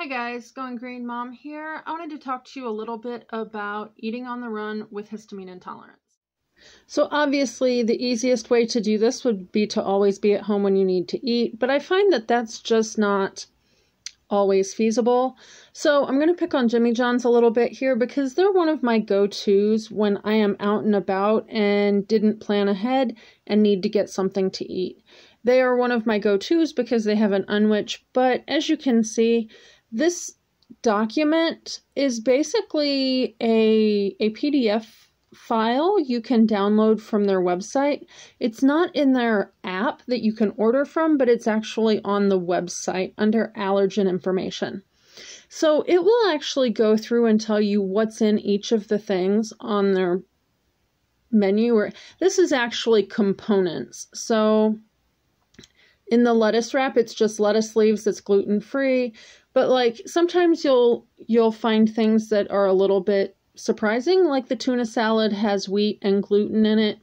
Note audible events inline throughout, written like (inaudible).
Hi guys, Going Green Mom here. I wanted to talk to you a little bit about eating on the run with histamine intolerance. So, obviously, the easiest way to do this would be to always be at home when you need to eat, but I find that that's just not always feasible. So, I'm going to pick on Jimmy John's a little bit here because they're one of my go tos when I am out and about and didn't plan ahead and need to get something to eat. They are one of my go tos because they have an unwich, but as you can see, this document is basically a, a PDF file you can download from their website. It's not in their app that you can order from, but it's actually on the website under allergen information. So it will actually go through and tell you what's in each of the things on their menu. Or this is actually components. So in the lettuce wrap, it's just lettuce leaves that's gluten free. But like sometimes you'll you'll find things that are a little bit surprising, like the tuna salad has wheat and gluten in it.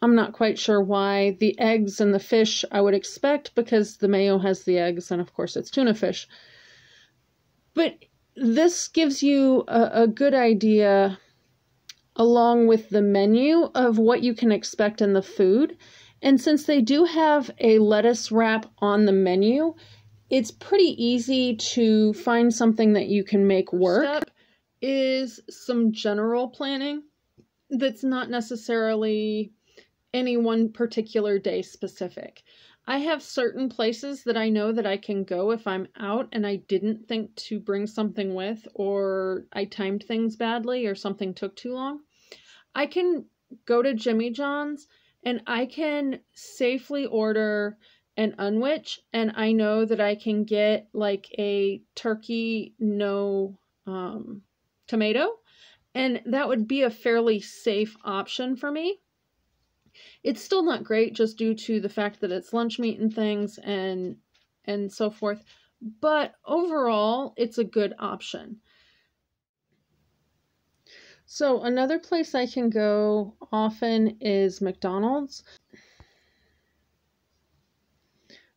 I'm not quite sure why. The eggs and the fish I would expect because the mayo has the eggs and of course it's tuna fish. But this gives you a, a good idea along with the menu of what you can expect in the food. And since they do have a lettuce wrap on the menu, it's pretty easy to find something that you can make work. Step is some general planning that's not necessarily any one particular day specific. I have certain places that I know that I can go if I'm out and I didn't think to bring something with or I timed things badly or something took too long. I can go to Jimmy John's and I can safely order an unwich and I know that I can get like a turkey no um tomato, and that would be a fairly safe option for me. It's still not great just due to the fact that it's lunch meat and things and and so forth, but overall, it's a good option. So another place I can go often is McDonald's.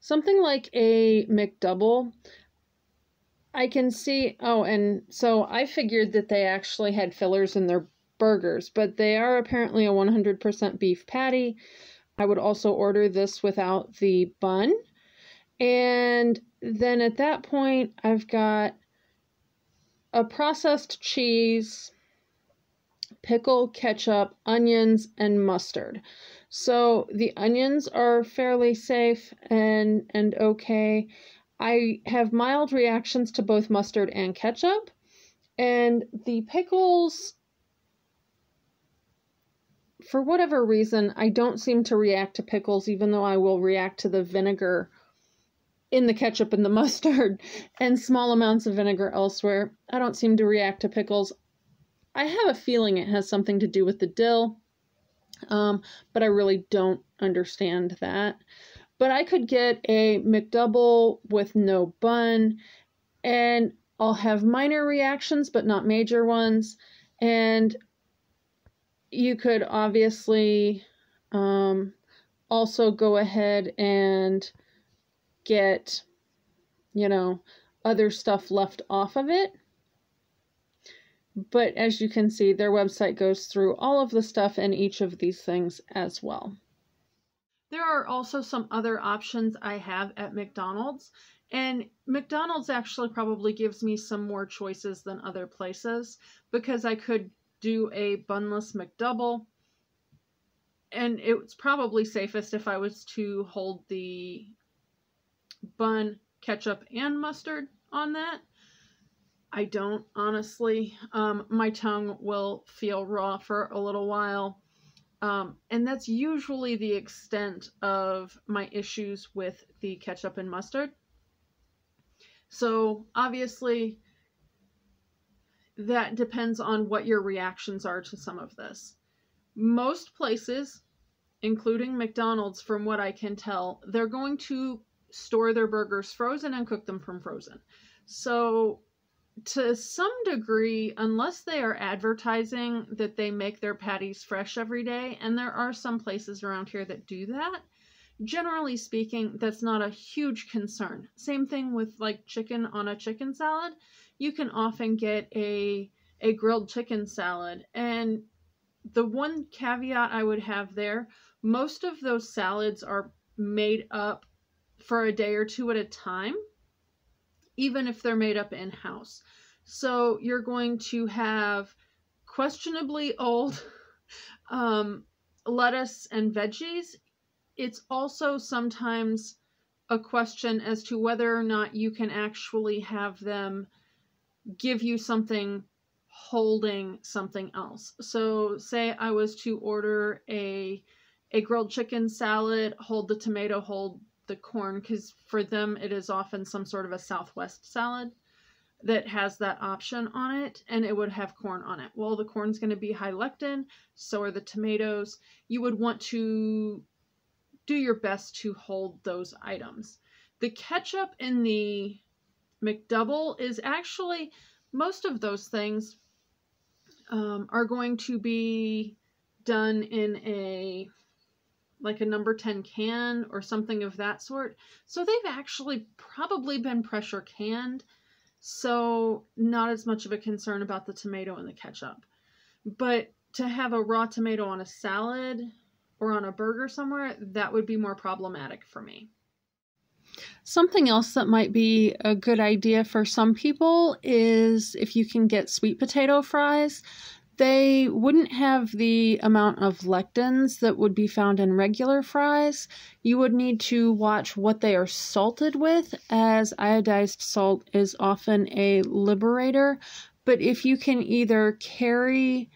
Something like a McDouble I can see. Oh, and so I figured that they actually had fillers in their burgers, but they are apparently a 100% beef patty. I would also order this without the bun. And then at that point, I've got a processed cheese, pickle, ketchup, onions, and mustard. So the onions are fairly safe and and okay. I have mild reactions to both mustard and ketchup. And the pickles, for whatever reason, I don't seem to react to pickles, even though I will react to the vinegar in the ketchup and the (laughs) mustard and small amounts of vinegar elsewhere. I don't seem to react to pickles. I have a feeling it has something to do with the dill, um, but I really don't understand that. But I could get a McDouble with no bun, and I'll have minor reactions, but not major ones. And you could obviously um, also go ahead and get, you know, other stuff left off of it. But as you can see, their website goes through all of the stuff in each of these things as well. There are also some other options I have at McDonald's, and McDonald's actually probably gives me some more choices than other places because I could do a bunless McDouble, and it's probably safest if I was to hold the bun, ketchup, and mustard on that. I don't, honestly. Um, my tongue will feel raw for a little while um, and that's usually the extent of my issues with the ketchup and mustard. So obviously, that depends on what your reactions are to some of this. Most places, including McDonald's, from what I can tell, they're going to store their burgers frozen and cook them from frozen. So to some degree, unless they are advertising that they make their patties fresh every day, and there are some places around here that do that, generally speaking, that's not a huge concern. Same thing with like chicken on a chicken salad. You can often get a a grilled chicken salad and the one caveat I would have there, most of those salads are made up for a day or two at a time, even if they're made up in house. So you're going to have questionably old (laughs) um, lettuce and veggies it's also sometimes a question as to whether or not you can actually have them give you something holding something else. So say I was to order a a grilled chicken salad, hold the tomato, hold the corn cuz for them it is often some sort of a southwest salad that has that option on it and it would have corn on it. Well, the corn's going to be high lectin, so are the tomatoes. You would want to do your best to hold those items. The ketchup in the McDouble is actually, most of those things um, are going to be done in a like a number 10 can or something of that sort. So they've actually probably been pressure canned. So not as much of a concern about the tomato and the ketchup. But to have a raw tomato on a salad or on a burger somewhere, that would be more problematic for me. Something else that might be a good idea for some people is if you can get sweet potato fries. They wouldn't have the amount of lectins that would be found in regular fries. You would need to watch what they are salted with, as iodized salt is often a liberator. But if you can either carry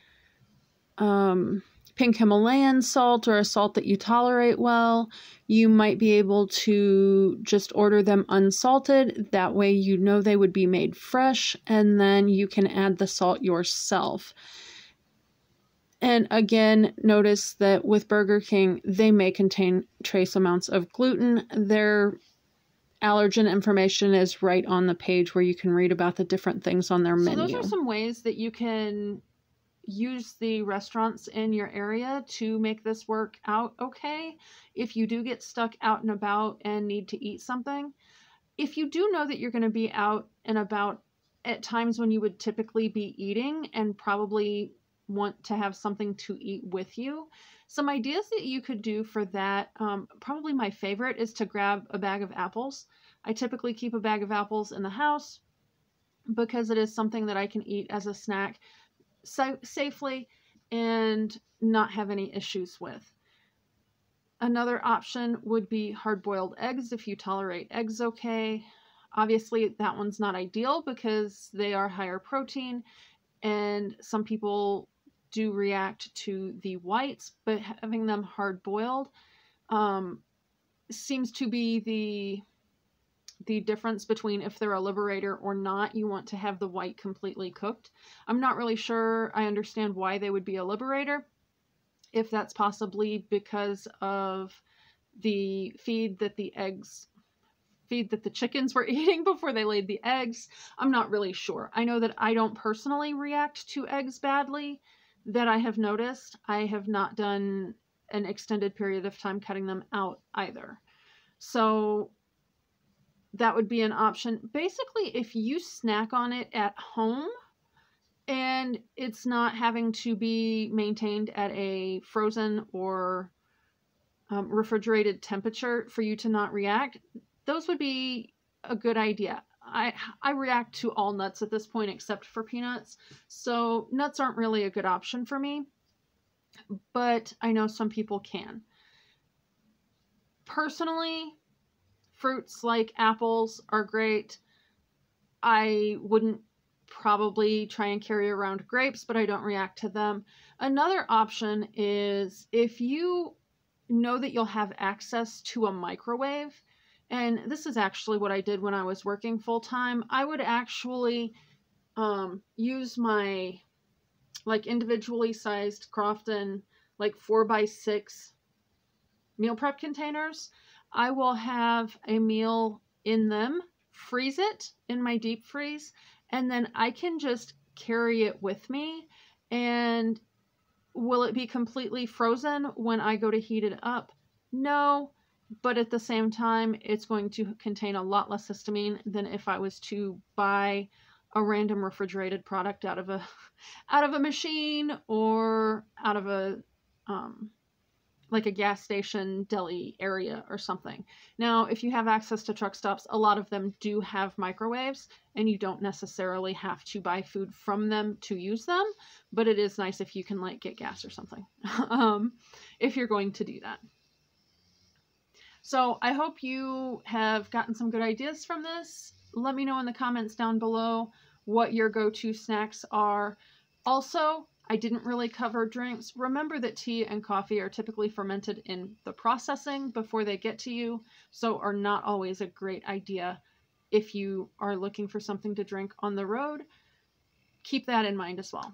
um, pink Himalayan salt or a salt that you tolerate well, you might be able to just order them unsalted. That way, you know they would be made fresh, and then you can add the salt yourself. And again, notice that with Burger King, they may contain trace amounts of gluten. Their allergen information is right on the page where you can read about the different things on their so menu. So, those are some ways that you can use the restaurants in your area to make this work out okay. If you do get stuck out and about and need to eat something, if you do know that you're going to be out and about at times when you would typically be eating and probably want to have something to eat with you, some ideas that you could do for that, um, probably my favorite is to grab a bag of apples. I typically keep a bag of apples in the house because it is something that I can eat as a snack so safely and not have any issues with. Another option would be hard boiled eggs if you tolerate eggs okay. Obviously, that one's not ideal because they are higher protein and some people do react to the whites, but having them hard boiled um, seems to be the the difference between if they're a liberator or not. You want to have the white completely cooked. I'm not really sure I understand why they would be a liberator. If that's possibly because of the feed that the eggs feed that the chickens were (laughs) eating before they laid the eggs. I'm not really sure. I know that I don't personally react to eggs badly that I have noticed. I have not done an extended period of time cutting them out either. So that would be an option. Basically, if you snack on it at home and it's not having to be maintained at a frozen or um, refrigerated temperature for you to not react, those would be a good idea. I I react to all nuts at this point except for peanuts. So nuts aren't really a good option for me, but I know some people can. Personally, fruits like apples are great. I wouldn't probably try and carry around grapes, but I don't react to them. Another option is if you know that you'll have access to a microwave, and this is actually what I did when I was working full time, I would actually um, use my like individually sized Crofton like four by six meal prep containers I will have a meal in them, freeze it in my deep freeze, and then I can just carry it with me. And will it be completely frozen when I go to heat it up? No, but at the same time, it's going to contain a lot less histamine than if I was to buy a random refrigerated product out of a (laughs) out of a machine or out of a um, like a gas station deli area or something. Now, if you have access to truck stops, a lot of them do have microwaves and you don't necessarily have to buy food from them to use them, but it is nice if you can like get gas or something. (laughs) um, if you're going to do that. So I hope you have gotten some good ideas from this. Let me know in the comments down below what your go-to snacks are. Also, I didn't really cover drinks. Remember that tea and coffee are typically fermented in the processing before they get to you, so are not always a great idea if you are looking for something to drink on the road. Keep that in mind as well.